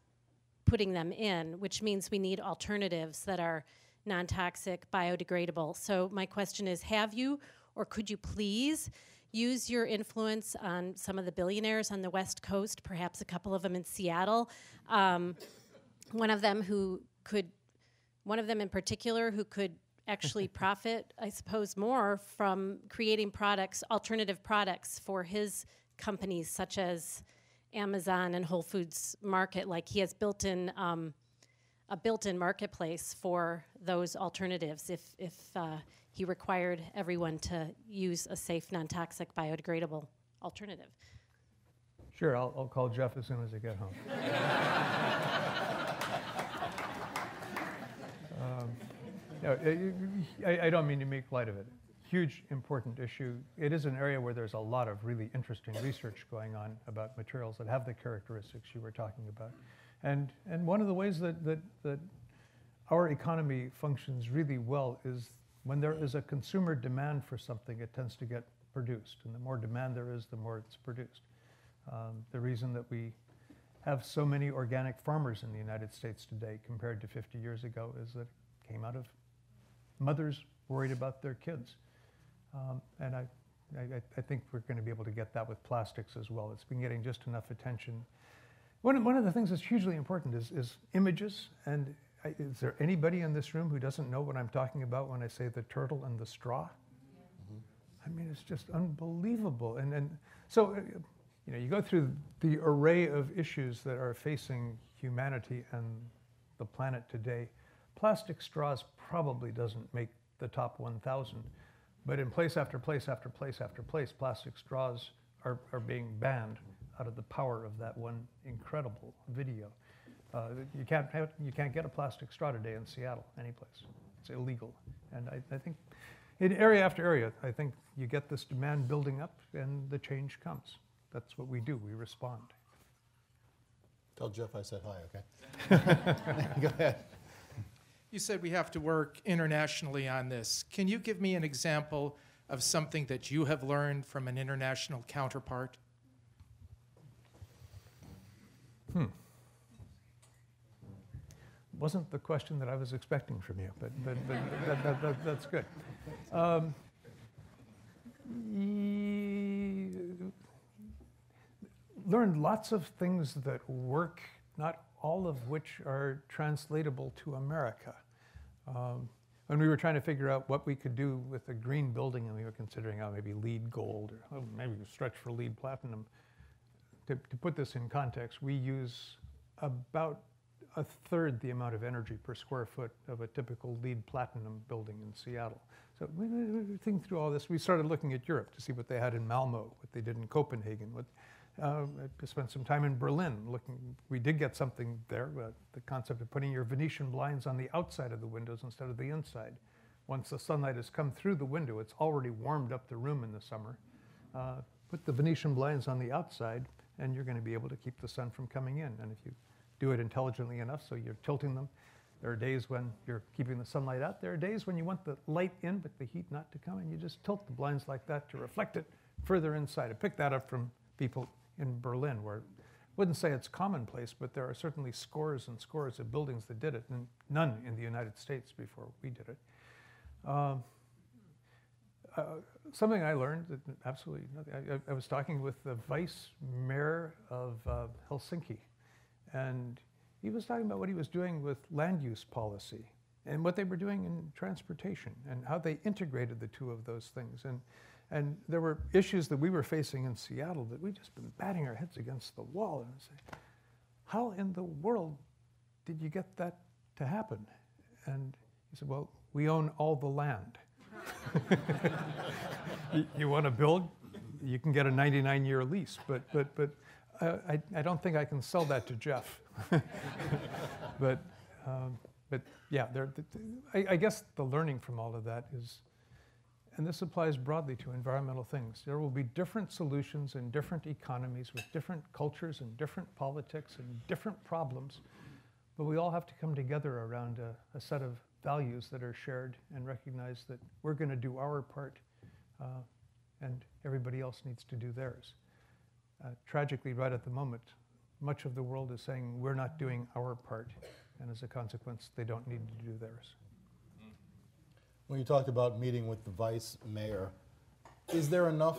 putting them in, which means we need alternatives that are non toxic, biodegradable. So, my question is have you, or could you please? Use your influence on some of the billionaires on the West Coast, perhaps a couple of them in Seattle. Um, one of them who could, one of them in particular, who could actually [LAUGHS] profit, I suppose, more from creating products, alternative products for his companies, such as Amazon and Whole Foods Market. Like he has built in um, a built-in marketplace for those alternatives. If if uh, he required everyone to use a safe, non-toxic, biodegradable alternative. Sure, I'll, I'll call Jeff as soon as I get home. [LAUGHS] um, no, I, I don't mean to make light of it. Huge, important issue. It is an area where there's a lot of really interesting research going on about materials that have the characteristics you were talking about. And, and one of the ways that, that, that our economy functions really well is when there is a consumer demand for something, it tends to get produced. And the more demand there is, the more it's produced. Um, the reason that we have so many organic farmers in the United States today compared to 50 years ago is that it came out of mothers worried about their kids. Um, and I, I, I, think we're going to be able to get that with plastics as well. It's been getting just enough attention. One, one of the things that's hugely important is, is images. And I, is there anybody in this room who doesn't know what I'm talking about when I say the turtle and the straw? Mm-hmm. I mean, it's just unbelievable. And, and so, uh, you know, you go through the array of issues that are facing humanity and the planet today. Plastic straws probably doesn't make the top 1,000, but in place after place after place after place, plastic straws are, are being banned out of the power of that one incredible video. Uh, you, can't have, you can't get a plastic straw today in Seattle, anyplace. It's illegal. And I, I think in area after area, I think you get this demand building up and the change comes. That's what we do, we respond. Tell Jeff I said hi, okay? [LAUGHS] Go ahead. You said we have to work internationally on this. Can you give me an example of something that you have learned from an international counterpart? Hmm. Wasn't the question that I was expecting from you, but, but, but that, that, that, that's good. Um, learned lots of things that work, not all of which are translatable to America. Um, when we were trying to figure out what we could do with a green building, and we were considering oh, maybe LEED gold or oh, maybe stretch for LEED platinum. To, to put this in context, we use about a third the amount of energy per square foot of a typical LEED platinum building in Seattle. So we, think through all this. We started looking at Europe to see what they had in Malmo, what they did in Copenhagen, what, uh, I spent some time in Berlin looking. We did get something there, uh, the concept of putting your Venetian blinds on the outside of the windows instead of the inside. Once the sunlight has come through the window, it's already warmed up the room in the summer. Uh, put the Venetian blinds on the outside, and you're going to be able to keep the sun from coming in. And if you do it intelligently enough, so you're tilting them, there are days when you're keeping the sunlight out. There are days when you want the light in, but the heat not to come, and you just tilt the blinds like that to reflect it further inside. I picked that up from people in Berlin, where I wouldn't say it's commonplace, but there are certainly scores and scores of buildings that did it, and none in the United States before we did it. Uh, uh, something I learned, that absolutely I, I, was talking with the vice mayor of uh, Helsinki, and he was talking about what he was doing with land use policy and what they were doing in transportation and how they integrated the two of those things. And and there were issues that we were facing in Seattle that we'd just been batting our heads against the wall and say, how in the world did you get that to happen? And he said, well, we own all the land. [LAUGHS] you, you want to build? You can get a 99 year lease, but, but, but uh, I, I don't think I can sell that to Jeff. [LAUGHS] but, um, but yeah, there, I, I guess the learning from all of that is and this applies broadly to environmental things. There will be different solutions in different economies with different cultures and different politics and different problems, but we all have to come together around a, a set of values that are shared and recognize that we're going to do our part uh, and everybody else needs to do theirs. Uh, tragically, right at the moment, much of the world is saying we're not doing our part, and as a consequence, they don't need to do theirs. When you talked about meeting with the vice mayor, is there enough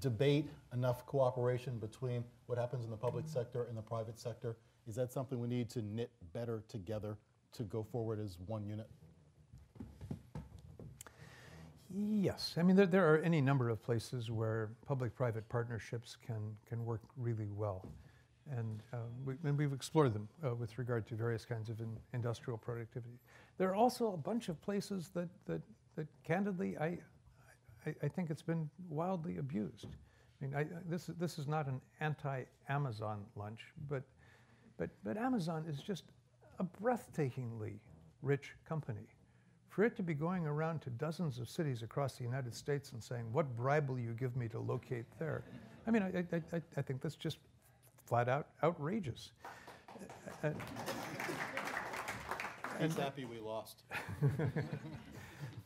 debate, enough cooperation between what happens in the public sector and the private sector? Is that something we need to knit better together to go forward as one unit? Yes, I mean there, there are any number of places where public-private partnerships can can work really well, and, uh, we, and we've explored them uh, with regard to various kinds of in, industrial productivity. There are also a bunch of places that, that, that candidly, I, I, I think it's been wildly abused. I mean, I, this, this is not an anti-Amazon lunch, but, but, but Amazon is just a breathtakingly rich company. For it to be going around to dozens of cities across the United States and saying, what bribe will you give me to locate there? I mean, I, I, I think that's just flat out outrageous. Uh, He's happy we lost. [LAUGHS]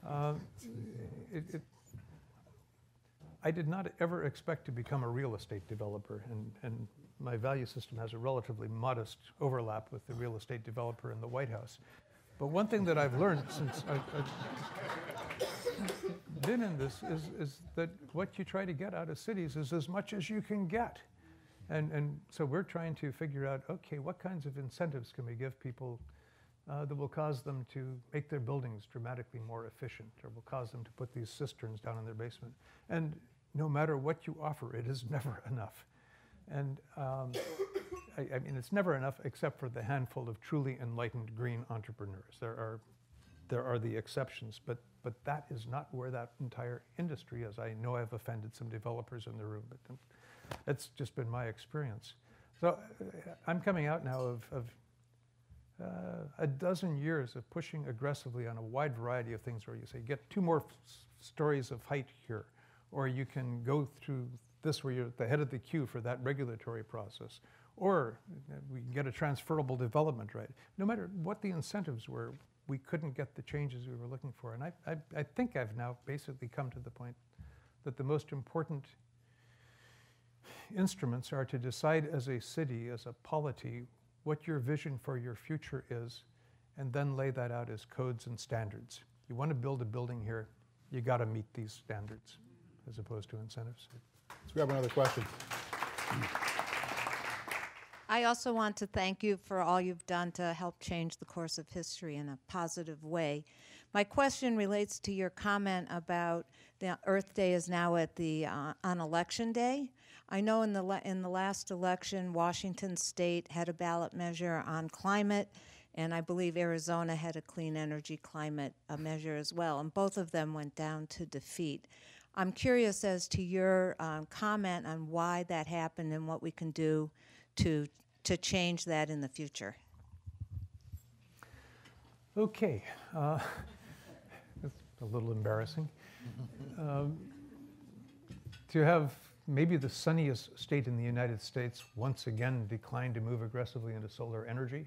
uh, it, it, I did not ever expect to become a real estate developer, and, and my value system has a relatively modest overlap with the real estate developer in the White House. But one thing that I've learned since I've, I've [COUGHS] been in this is, is that what you try to get out of cities is as much as you can get. And, and so we're trying to figure out, okay, what kinds of incentives can we give people uh, that will cause them to make their buildings dramatically more efficient or will cause them to put these cisterns down in their basement. And no matter what you offer, it is [LAUGHS] never enough. And um, I, I, mean, it's never enough except for the handful of truly enlightened green entrepreneurs. There are, there are the exceptions, but, but that is not where that entire industry is. I know I've offended some developers in the room, but that's just been my experience. So uh, I'm coming out now of, of uh, a dozen years of pushing aggressively on a wide variety of things where you say, get two more stories of height here, or you can go through this where you're at the head of the queue for that regulatory process, or uh, we can get a transferable development right. No matter what the incentives were, we couldn't get the changes we were looking for. And I, I, I think I've now basically come to the point that the most important instruments are to decide as a city, as a polity, what your vision for your future is, and then lay that out as codes and standards. You want to build a building here, you got to meet these standards as opposed to incentives. Let's grab another question. I also want to thank you for all you've done to help change the course of history in a positive way. My question relates to your comment about the Earth Day is now at the uh, on election day. I know in the le- in the last election, Washington State had a ballot measure on climate, and I believe Arizona had a clean energy climate uh, measure as well, and both of them went down to defeat. I'm curious as to your um, comment on why that happened and what we can do to to change that in the future. Okay, uh, it's a little embarrassing. Um, to have maybe the sunniest state in the United States once again decline to move aggressively into solar energy.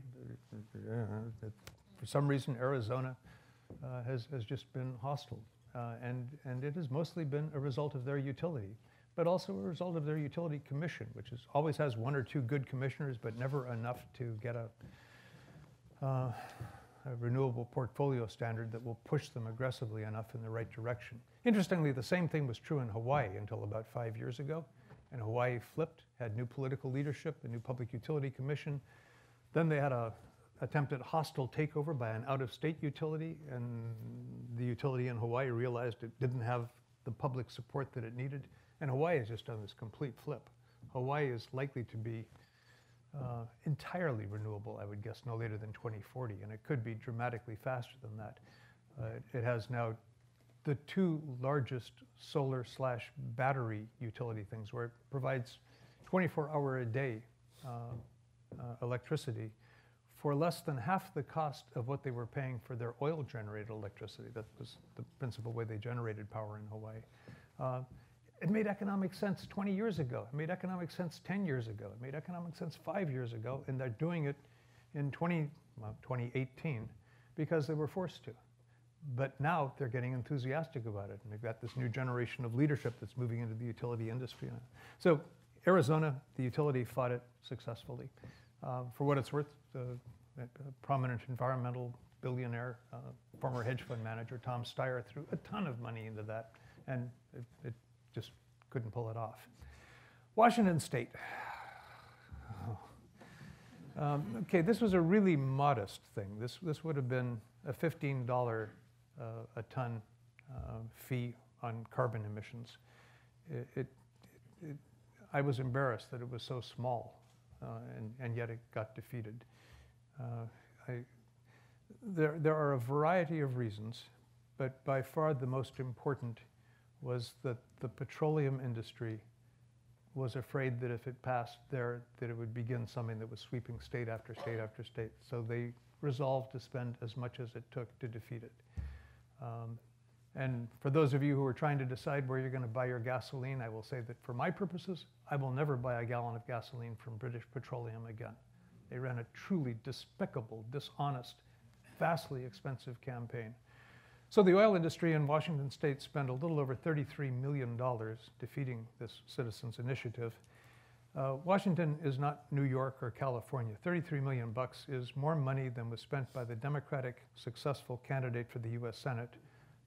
For some reason, Arizona uh, has, has just been hostile. Uh, and, and it has mostly been a result of their utility, but also a result of their utility commission, which is, always has one or two good commissioners, but never enough to get a, uh, a renewable portfolio standard that will push them aggressively enough in the right direction. Interestingly, the same thing was true in Hawaii until about five years ago. And Hawaii flipped, had new political leadership, a new public utility commission. Then they had a attempted hostile takeover by an out-of-state utility, and the utility in Hawaii realized it didn't have the public support that it needed. And Hawaii has just done this complete flip. Hawaii is likely to be uh, entirely renewable, I would guess, no later than 2040, and it could be dramatically faster than that. Uh, it has now the two largest solar slash battery utility things where it provides 24 hour a day uh, uh, electricity for less than half the cost of what they were paying for their oil generated electricity. That was the principal way they generated power in Hawaii. Uh, it made economic sense 20 years ago. It made economic sense 10 years ago. It made economic sense five years ago, and they're doing it in 20, well, 2018 because they were forced to. But now they're getting enthusiastic about it, and they've got this new generation of leadership that's moving into the utility industry. So Arizona, the utility fought it successfully. Uh, for what it's worth, uh, a prominent environmental billionaire, uh, former hedge fund manager, Tom Steyer, threw a ton of money into that, and it, it just couldn't pull it off. Washington State. [SIGHS] Um, okay, this was a really modest thing. This, this would have been a $15 uh, a ton uh, fee on carbon emissions. It, it, it, I was embarrassed that it was so small, uh, and, and yet it got defeated. I, there, there are a variety of reasons, but by far the most important was that the petroleum industry was afraid that if it passed there, that it would begin something that was sweeping state after state after state. So they resolved to spend as much as it took to defeat it. Um, and for those of you who are trying to decide where you're going to buy your gasoline, I will say that for my purposes, I will never buy a gallon of gasoline from British Petroleum again. They ran a truly despicable, dishonest, vastly expensive campaign. So the oil industry in Washington state spent a little over $33 million defeating this citizens initiative. Uh, Washington is not New York or California. 33 million bucks is more money than was spent by the Democratic successful candidate for the US Senate,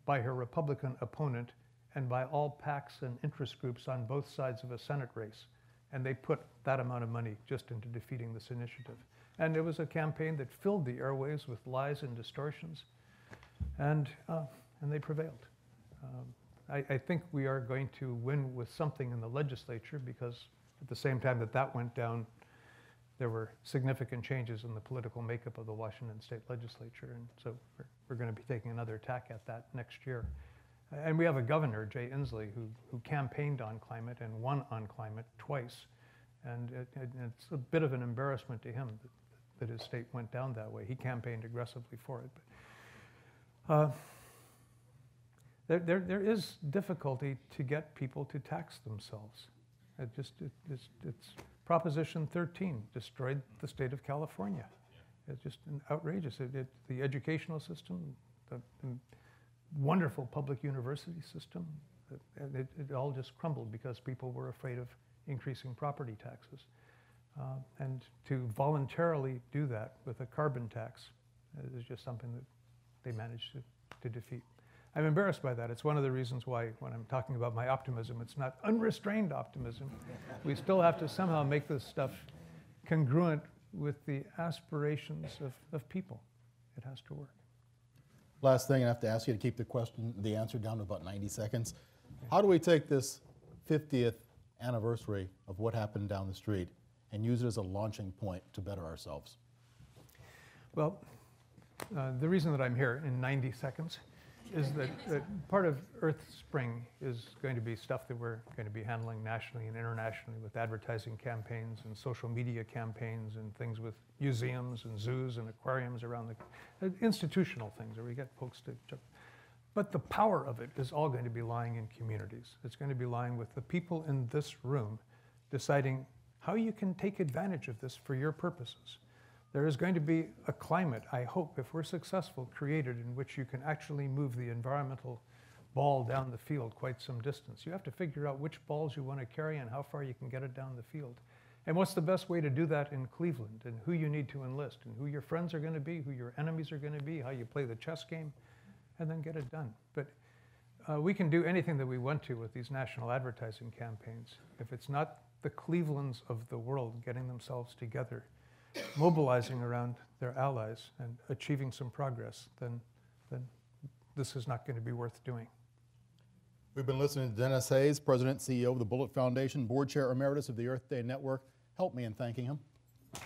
by her Republican opponent, and by all PACs and interest groups on both sides of a Senate race. And they put that amount of money just into defeating this initiative. And it was a campaign that filled the airways with lies and distortions, and, uh, and they prevailed. Um, I, I think we are going to win with something in the legislature because at the same time that that went down, there were significant changes in the political makeup of the Washington state legislature. And so we're, we're going to be taking another attack at that next year. And we have a governor, Jay Inslee, who, who campaigned on climate and won on climate twice. And it, it, it's a bit of an embarrassment to him that that his state went down that way. He campaigned aggressively for it. But, uh, there, there, there is difficulty to get people to tax themselves. It just, it, it's, it's Proposition 13 destroyed the state of California. It's just outrageous. It, it, the educational system, the, the, wonderful public university system, it, it, all just crumbled because people were afraid of increasing property taxes. Uh, and to voluntarily do that with a carbon tax is just something that they managed to, to defeat. I'm embarrassed by that. It's one of the reasons why, when I'm talking about my optimism, it's not unrestrained optimism. we still have to somehow make this stuff congruent with the aspirations of, of people. It has to work. Last thing, I have to ask you to keep the question, the answer down to about 90 seconds. How do we take this 50th anniversary of what happened down the street and use it as a launching point to better ourselves? Well, uh, the reason that I'm here in 90 seconds is that, that part of Earth Spring is going to be stuff that we're going to be handling nationally and internationally with advertising campaigns and social media campaigns and things with museums and zoos and aquariums around the uh, institutional things where we get folks to. But the power of it is all going to be lying in communities. It's going to be lying with the people in this room deciding how you can take advantage of this for your purposes. There is going to be a climate, I hope, if we're successful, created in which you can actually move the environmental ball down the field quite some distance. You have to figure out which balls you want to carry and how far you can get it down the field. And what's the best way to do that in Cleveland, and who you need to enlist, and who your friends are going to be, who your enemies are going to be, how you play the chess game, and then get it done. But uh, we can do anything that we want to with these national advertising campaigns. If it's not the Clevelands of the world getting themselves together mobilizing around their allies and achieving some progress, then, then this is not going to be worth doing. We've been listening to Denis Hayes, President CEO of the Bullitt Foundation, Board Chair Emeritus of the Earth Day Network. Help me in thanking him. [LAUGHS]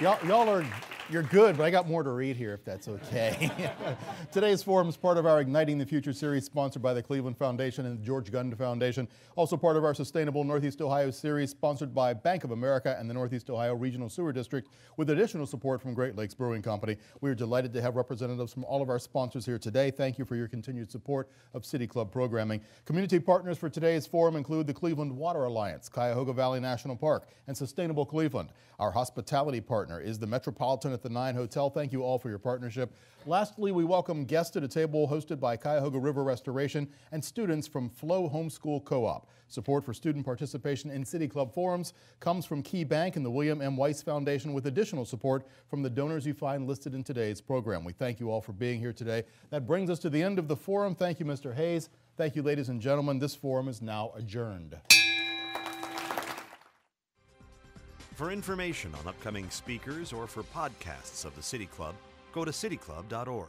y'all, y'all are you're good, but I got more to read here if that's okay. [LAUGHS] Today's forum is part of our Igniting the Future series sponsored by the Cleveland Foundation and the George Gund Foundation. Also part of our Sustainable Northeast Ohio series sponsored by Bank of America and the Northeast Ohio Regional Sewer District with additional support from Great Lakes Brewing Company. We are delighted to have representatives from all of our sponsors here today. Thank you for your continued support of City Club programming. Community partners for today's forum include the Cleveland Water Alliance, Cuyahoga Valley National Park, and Sustainable Cleveland. Our hospitality partner is the Metropolitan at the Nine Hotel. Thank you all for your partnership. Lastly, we welcome guests at a table hosted by Cuyahoga River Restoration and students from Flow Homeschool Co-op. Support for student participation in City Club forums comes from Key Bank and the William M. Weiss Foundation with additional support from the donors you find listed in today's program. We thank you all for being here today. That brings us to the end of the forum. Thank you, Mr. Hayes. Thank you, ladies and gentlemen. This forum is now adjourned. For information on upcoming speakers or for podcasts of the City Club, go to cityclub.org.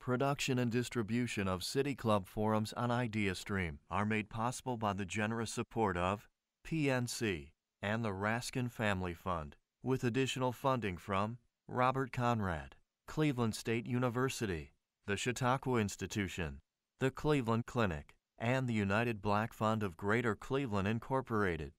Production and distribution of City Club forums on IdeaStream are made possible by the generous support of PNC and the Raskin Family Fund, with additional funding from Robert Conrad, Cleveland State University, the Chautauqua Institution, the Cleveland Clinic, and the United Black Fund of Greater Cleveland Incorporated.